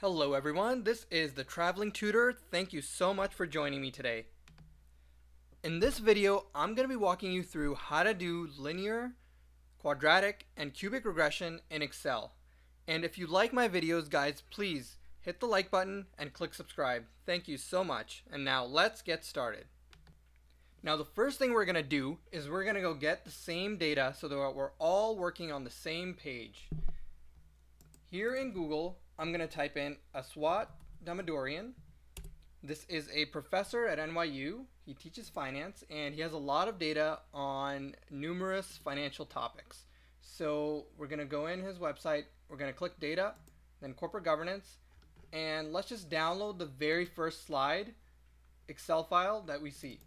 Hello everyone, this is the Traveling Tutor. Thank you so much for joining me today. In this video, I'm going to be walking you through how to do linear, quadratic, and cubic regression in Excel. And if you like my videos, guys, please hit the like button and click subscribe. Thank you so much. And now let's get started. Now the first thing we're going to do is we're going to go get the same data so that we're all working on the same page. Here in Google, I'm going to type in Aswath Damodaran. This is a professor at NYU. He teaches finance and he has a lot of data on numerous financial topics. So we're going to go in his website, we're going to click data, then corporate governance, and let's just download the very first slide Excel file that we see.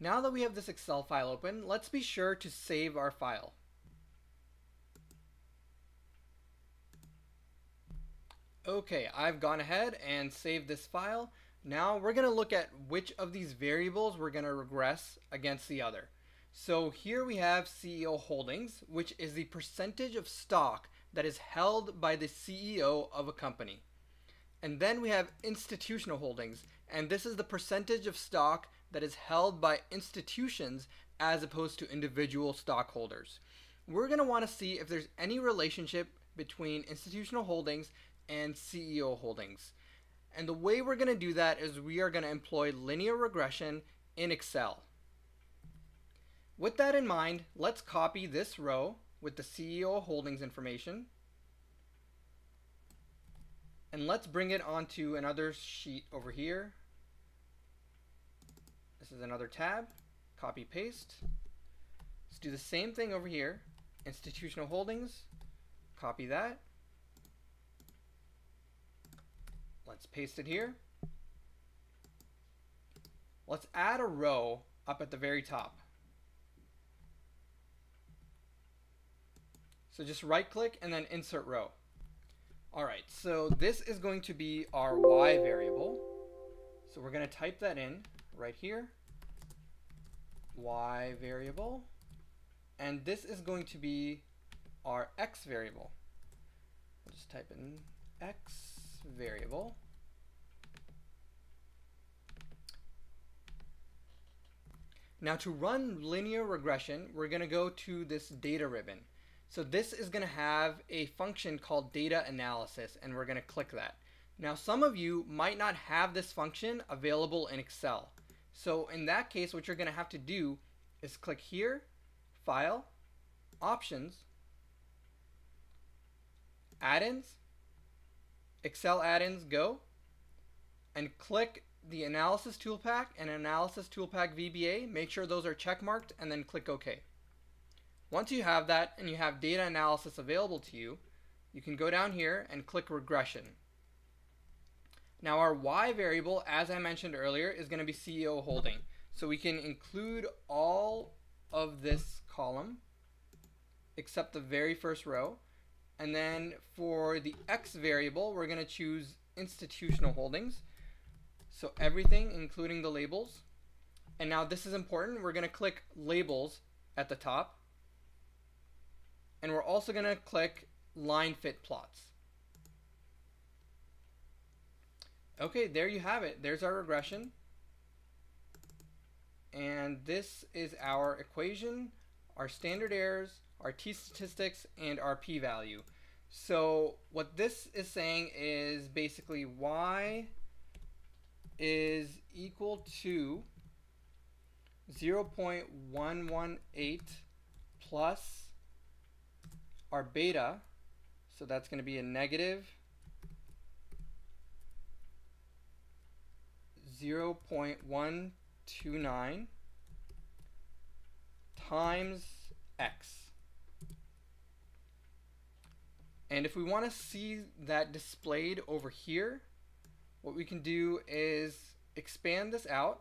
Now that we have this Excel file open, let's be sure to save our file. Okay, I've gone ahead and saved this file. Now we're going to look at which of these variables we're going to regress against the other. So here we have CEO holdings, which is the percentage of stock that is held by the CEO of a company. And then we have institutional holdings, and this is the percentage of stock that is held by institutions as opposed to individual stockholders. We're going to want to see if there's any relationship between institutional holdings and CEO holdings. And the way we're going to do that is we are going to employ linear regression in Excel. With that in mind, let's copy this row with the CEO holdings information. And let's bring it onto another sheet over here. This is another tab. Copy paste. Let's do the same thing over here. Institutional holdings. Copy that. Let's paste it here. Let's add a row up at the very top. So just right click and then insert row. Alright, so this is going to be our y variable. So we're going to type that in right here. y variable. And this is going to be our x variable. We'll just type in x variable. Now to run linear regression, we're going to go to this data ribbon. So this is going to have a function called data analysis and we're going to click that. Now some of you might not have this function available in Excel. So in that case what you're going to have to do is click here, File, Options, Add-ins, Excel add-ins go and click the analysis ToolPak and analysis ToolPak VBA. Make sure those are check marked and then click OK. Once you have that and you have data analysis available to you, you can go down here and click regression. Now our Y variable, as I mentioned earlier, is going to be CEO holding. So we can include all of this column except the very first row. And then for the X variable, we're going to choose institutional holdings. So everything, including the labels. And now this is important. We're going to click labels at the top. And we're also going to click line fit plots. Okay, there you have it. There's our regression. And this is our equation, our standard errors, our t-statistics, and our p-value. So what this is saying is basically y is equal to 0.118 plus our beta, so that's going to be a negative 0.129 times x. And if we want to see that displayed over here, what we can do is expand this out.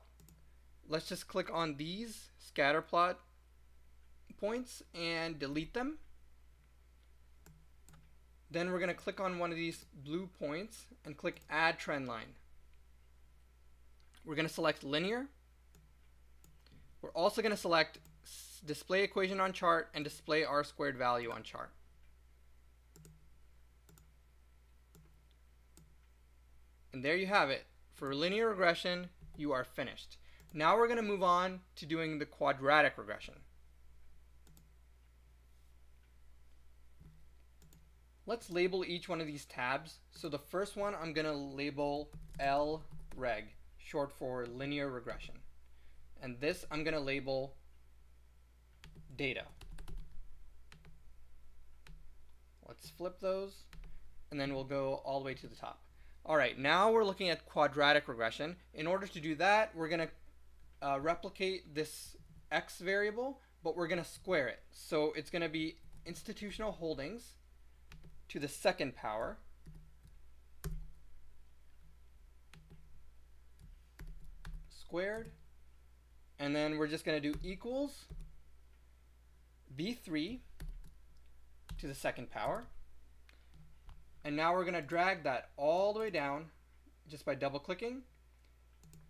Let's just click on these scatter plot points and delete them. Then we're going to click on one of these blue points and click add trend line. We're going to select linear. We're also going to select display equation on chart and display r squared value on chart. And there you have it. For linear regression, you are finished. Now we're going to move on to doing the quadratic regression. Let's label each one of these tabs. So the first one I'm going to label LREG, short for linear regression. And this I'm going to label data. Let's flip those and then we'll go all the way to the top. All right, now we're looking at quadratic regression. In order to do that, we're going to uh, replicate this x variable, but we're going to square it. So it's going to be institutional holdings to the second power squared. And then we're just going to do equals b3 to the second power. And now we're going to drag that all the way down just by double clicking.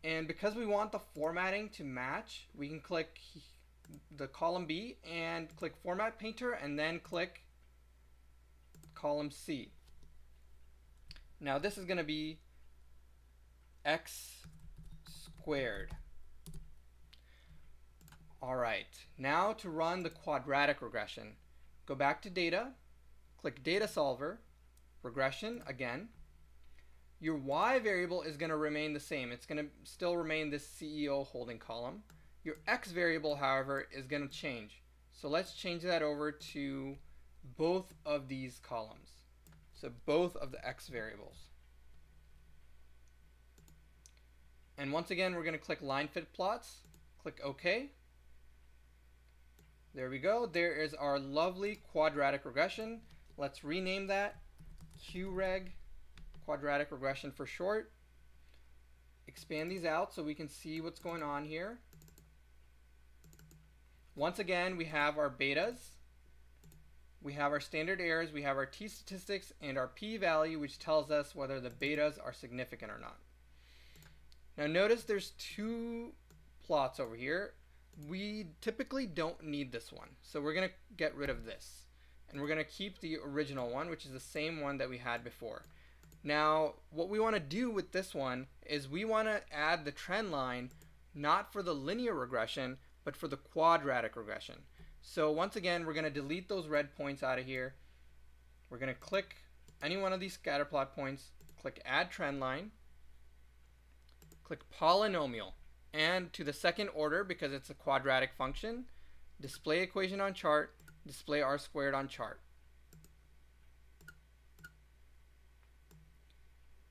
And because we want the formatting to match, we can click the column B and click Format Painter and then click column C. Now this is going to be x squared. Alright, now to run the quadratic regression, go back to data, click data solver, regression again. Your y variable is going to remain the same. It's going to still remain this CEO holding column. Your x variable, however, is going to change. So let's change that over to both of these columns. So both of the x variables. And once again, we're going to click line fit plots, click OK. There we go. There is our lovely quadratic regression. Let's rename that QREG, quadratic regression for short. Expand these out so we can see what's going on here. Once again, we have our betas. We have our standard errors, we have our t-statistics, and our p-value, which tells us whether the betas are significant or not. Now notice there's two plots over here. We typically don't need this one, so we're going to get rid of this and we're going to keep the original one which is the same one that we had before. Now what we want to do with this one is we want to add the trend line not for the linear regression but for the quadratic regression. So once again we're going to delete those red points out of here. We're going to click any one of these scatter plot points, click add trend line, click polynomial and to the second order because it's a quadratic function display equation on chart display r squared on chart.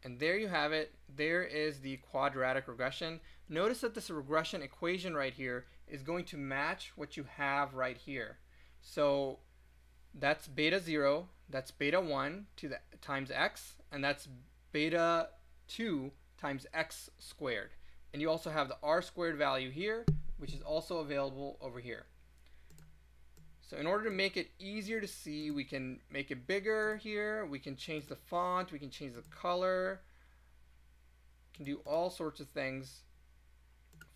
And there you have it. There is the quadratic regression. Notice that this regression equation right here is going to match what you have right here. So that's beta 0, that's beta 1 to the times x, and that's beta 2 times x squared. And you also have the r squared value here, which is also available over here. So in order to make it easier to see, we can make it bigger here. We can change the font. We can change the color. Can do all sorts of things.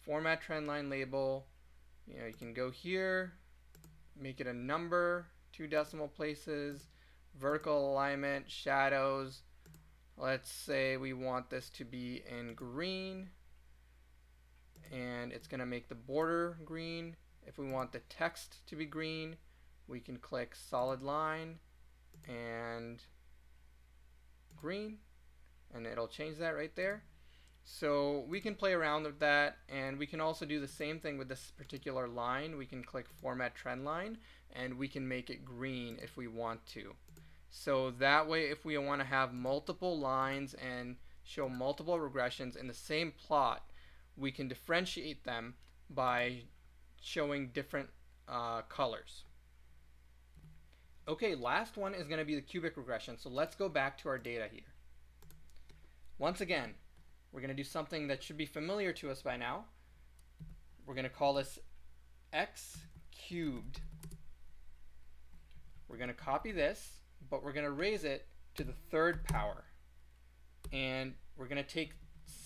Format trendline label. You know, you can go here, make it a number, two decimal places, vertical alignment, shadows. Let's say we want this to be in green and it's going to make the border green. If we want the text to be green, we can click solid line and green and it'll change that right there. So we can play around with that and we can also do the same thing with this particular line. We can click format trend line and we can make it green if we want to. So that way if we want to have multiple lines and show multiple regressions in the same plot, we can differentiate them by showing different uh, colors. Okay, last one is going to be the cubic regression. So let's go back to our data here. Once again, we're going to do something that should be familiar to us by now. We're going to call this x cubed. We're going to copy this, but we're going to raise it to the third power. And we're going to take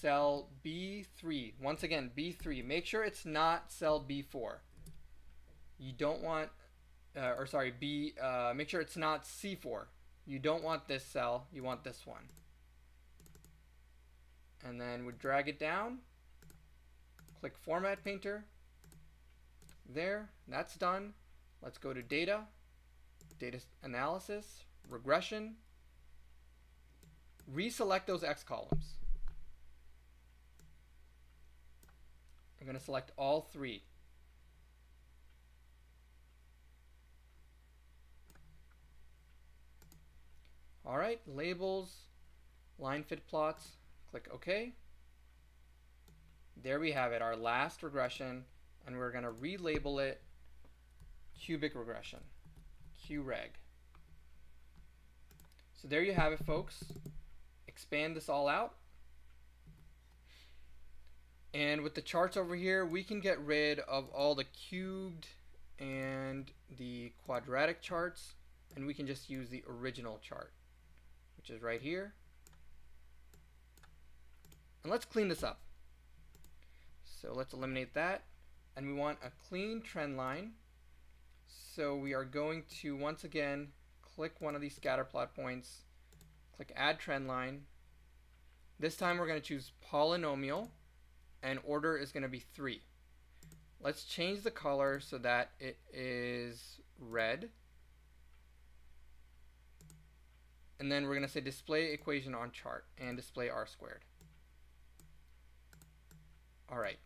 cell B3. Once again, B3. Make sure it's not cell B4. You don't want, uh, or sorry, B, uh, make sure it's not C4. You don't want this cell, you want this one. and then we drag it down click format painter there that's done let's go to data data analysis regression reselect those X columns I'm going to select all three Alright, labels, line fit plots, click OK. There we have it, our last regression, and we're going to relabel it cubic regression, QReg. So there you have it, folks. Expand this all out. And with the charts over here, we can get rid of all the cubed and the quadratic charts, and we can just use the original chart which is right here. And let's clean this up. So let's eliminate that. And we want a clean trend line. So we are going to, once again, click one of these scatter plot points, click Add Trend Line. This time we're going to choose Polynomial, and order is going to be 3. Let's change the color so that it is red. and then we're going to say display equation on chart and display r squared. Alright.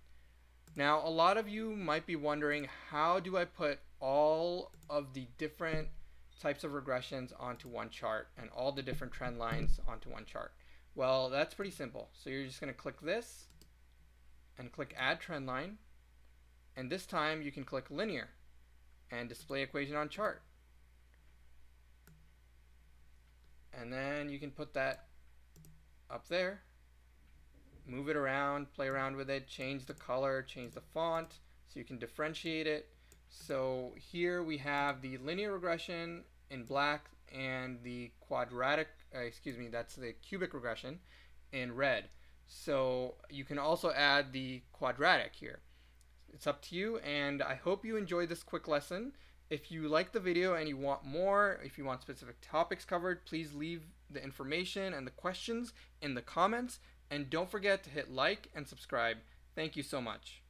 Now a lot of you might be wondering how do I put all of the different types of regressions onto one chart and all the different trend lines onto one chart. Well that's pretty simple. So you're just going to click this and click add trend line and this time you can click linear and display equation on chart. and then you can put that up there move it around play around with it change the color change the font so you can differentiate it so here we have the linear regression in black and the quadratic uh, excuse me that's the cubic regression in red so you can also add the quadratic here it's up to you and I hope you enjoyed this quick lesson if you like the video and you want more, if you want specific topics covered, please leave the information and the questions in the comments. And don't forget to hit like and subscribe. Thank you so much.